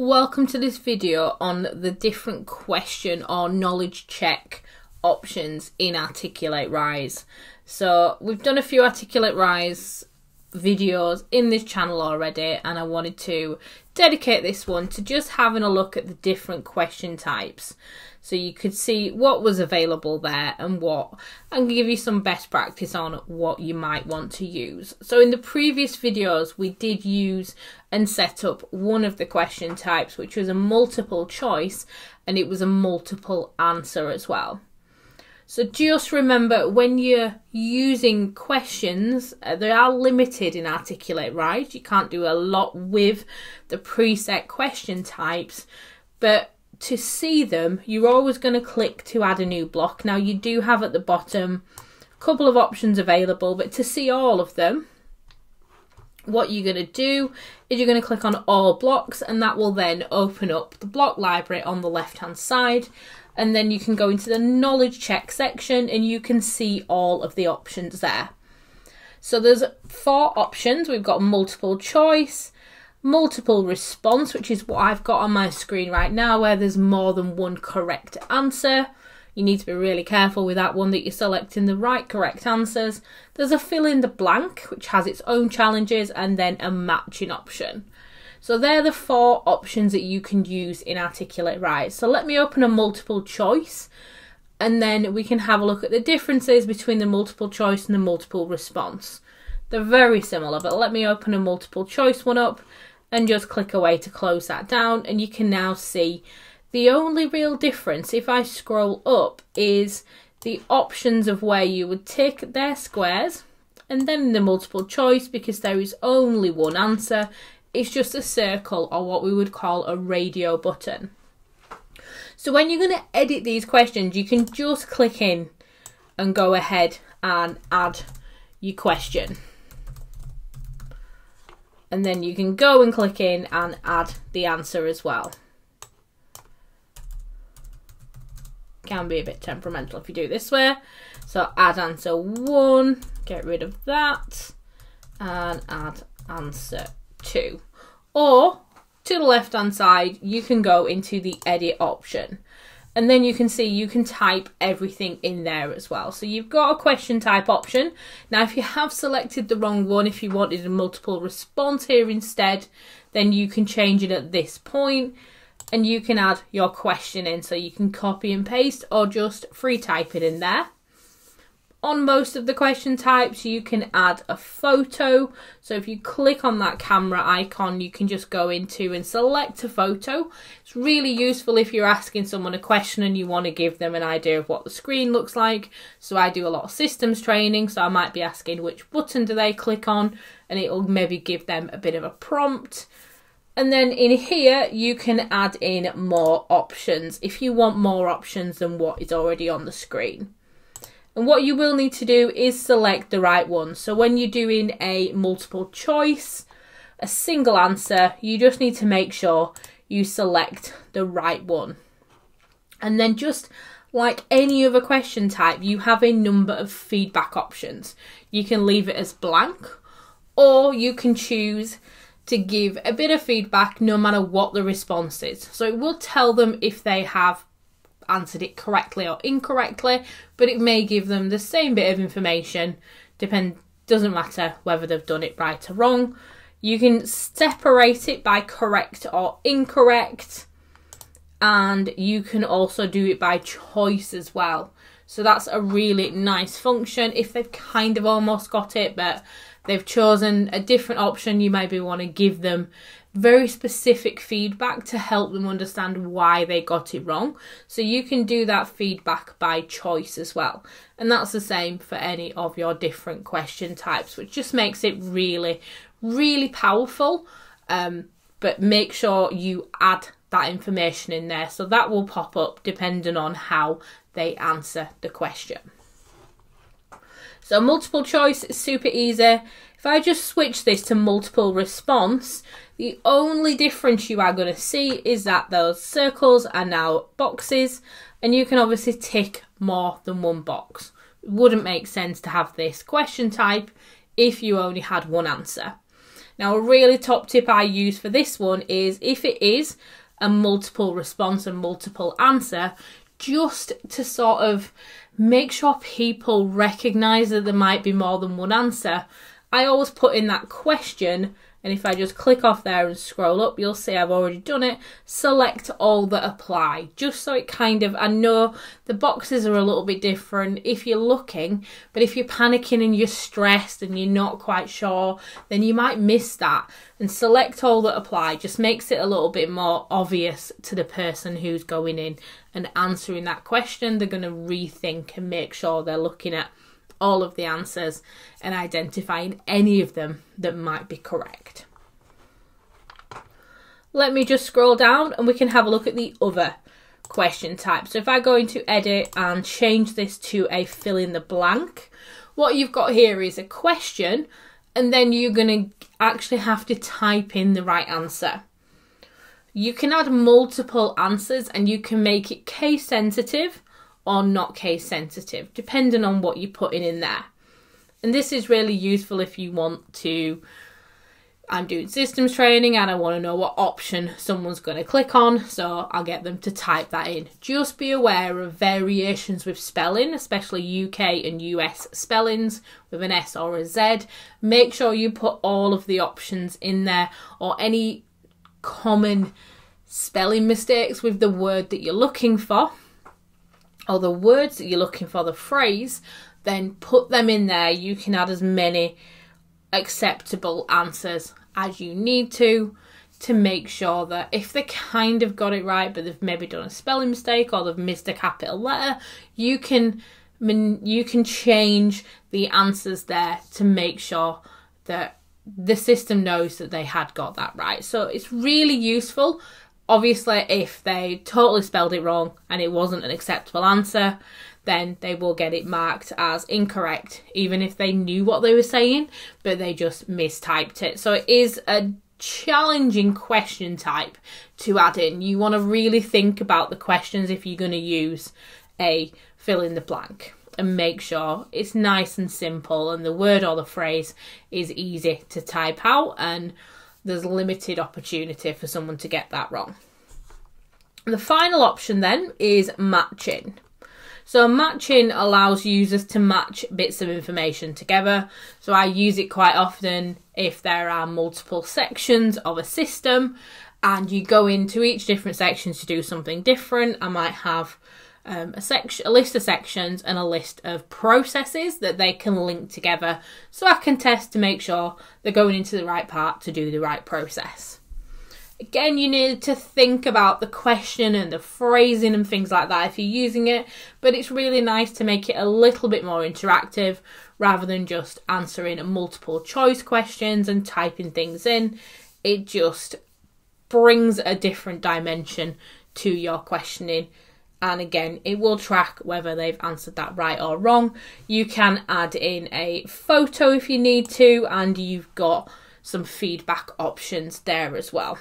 Welcome to this video on the different question or knowledge check options in Articulate Rise. So we've done a few Articulate Rise videos in this channel already and I wanted to dedicate this one to just having a look at the different question types so you could see what was available there and what and give you some best practice on what you might want to use. So in the previous videos we did use and set up one of the question types which was a multiple choice and it was a multiple answer as well. So just remember when you're using questions, uh, they are limited in Articulate right? You can't do a lot with the preset question types, but to see them, you're always going to click to add a new block. Now you do have at the bottom a couple of options available, but to see all of them, what you're going to do is you're going to click on all blocks and that will then open up the block library on the left hand side and then you can go into the knowledge check section and you can see all of the options there. So there's four options. We've got multiple choice, multiple response, which is what I've got on my screen right now, where there's more than one correct answer. You need to be really careful with that one that you're selecting the right correct answers. There's a fill in the blank, which has its own challenges, and then a matching option. So they're the four options that you can use in Articulate Rise. So let me open a multiple choice and then we can have a look at the differences between the multiple choice and the multiple response. They're very similar, but let me open a multiple choice one up and just click away to close that down and you can now see the only real difference if I scroll up is the options of where you would tick their squares and then the multiple choice because there is only one answer it's just a circle or what we would call a radio button. So when you're going to edit these questions you can just click in and go ahead and add your question and then you can go and click in and add the answer as well. Can be a bit temperamental if you do this way. So add answer one, get rid of that, and add answer two. Or to the left hand side, you can go into the edit option and then you can see you can type everything in there as well. So you've got a question type option. Now if you have selected the wrong one, if you wanted a multiple response here instead, then you can change it at this point and you can add your question in so you can copy and paste or just free type it in there on most of the question types you can add a photo. So if you click on that camera icon you can just go into and select a photo. It's really useful if you're asking someone a question and you want to give them an idea of what the screen looks like. So I do a lot of systems training so I might be asking which button do they click on and it'll maybe give them a bit of a prompt. And then in here, you can add in more options if you want more options than what is already on the screen. And what you will need to do is select the right one. So when you're doing a multiple choice, a single answer, you just need to make sure you select the right one. And then just like any other question type, you have a number of feedback options. You can leave it as blank or you can choose to give a bit of feedback no matter what the response is. So it will tell them if they have answered it correctly or incorrectly, but it may give them the same bit of information. Depend doesn't matter whether they've done it right or wrong. You can separate it by correct or incorrect, and you can also do it by choice as well. So that's a really nice function if they've kind of almost got it, but they've chosen a different option. You maybe want to give them very specific feedback to help them understand why they got it wrong. So you can do that feedback by choice as well. And that's the same for any of your different question types, which just makes it really, really powerful. Um, but make sure you add that information in there. So that will pop up depending on how they answer the question. So multiple choice is super easy. If I just switch this to multiple response, the only difference you are going to see is that those circles are now boxes and you can obviously tick more than one box. It wouldn't make sense to have this question type if you only had one answer. Now, a really top tip I use for this one is if it is a multiple response and multiple answer, just to sort of make sure people recognize that there might be more than one answer. I always put in that question and if I just click off there and scroll up, you'll see I've already done it. Select all that apply, just so it kind of, I know the boxes are a little bit different if you're looking, but if you're panicking and you're stressed and you're not quite sure, then you might miss that. And select all that apply just makes it a little bit more obvious to the person who's going in and answering that question. They're going to rethink and make sure they're looking at all of the answers and identifying any of them that might be correct. Let me just scroll down and we can have a look at the other question type. So if I go into edit and change this to a fill in the blank, what you've got here is a question and then you're going to actually have to type in the right answer. You can add multiple answers and you can make it case sensitive or not case sensitive, depending on what you're putting in there. And this is really useful if you want to. I'm doing systems training and I want to know what option someone's going to click on, so I'll get them to type that in. Just be aware of variations with spelling, especially UK and US spellings with an S or a Z. Make sure you put all of the options in there or any common spelling mistakes with the word that you're looking for or the words that you're looking for, the phrase, then put them in there. You can add as many acceptable answers as you need to to make sure that if they kind of got it right but they've maybe done a spelling mistake or they've missed a capital letter you can you can change the answers there to make sure that the system knows that they had got that right so it's really useful Obviously, if they totally spelled it wrong and it wasn't an acceptable answer, then they will get it marked as incorrect, even if they knew what they were saying, but they just mistyped it. So it is a challenging question type to add in. You want to really think about the questions if you're going to use a fill in the blank and make sure it's nice and simple and the word or the phrase is easy to type out and there's limited opportunity for someone to get that wrong. The final option then is matching. So matching allows users to match bits of information together. So I use it quite often if there are multiple sections of a system and you go into each different section to do something different. I might have um, a a list of sections, and a list of processes that they can link together, so I can test to make sure they're going into the right part to do the right process. Again, you need to think about the question and the phrasing and things like that if you're using it, but it's really nice to make it a little bit more interactive rather than just answering multiple choice questions and typing things in. It just brings a different dimension to your questioning and again it will track whether they've answered that right or wrong. You can add in a photo if you need to and you've got some feedback options there as well.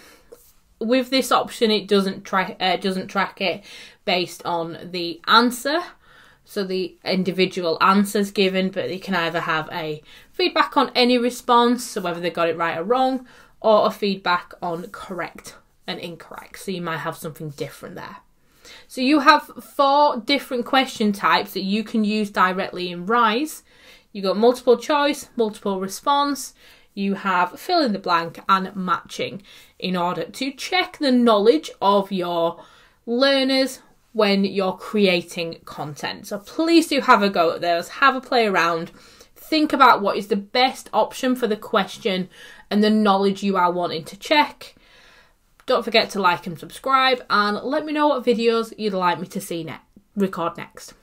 With this option it doesn't track uh, doesn't track it based on the answer. So the individual answers given but you can either have a feedback on any response so whether they got it right or wrong or a feedback on correct and incorrect. So you might have something different there so you have four different question types that you can use directly in Rise. You've got multiple choice, multiple response, you have fill in the blank and matching in order to check the knowledge of your learners when you're creating content. So please do have a go at those, have a play around, think about what is the best option for the question and the knowledge you are wanting to check don't forget to like and subscribe and let me know what videos you'd like me to see next record next.